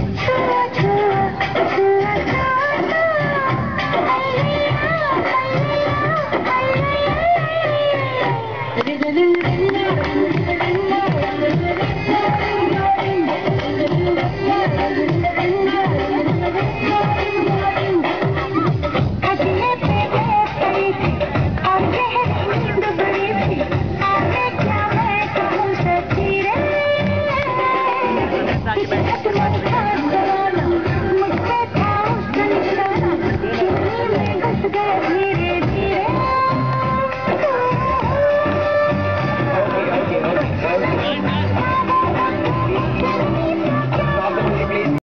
Thank you. baby.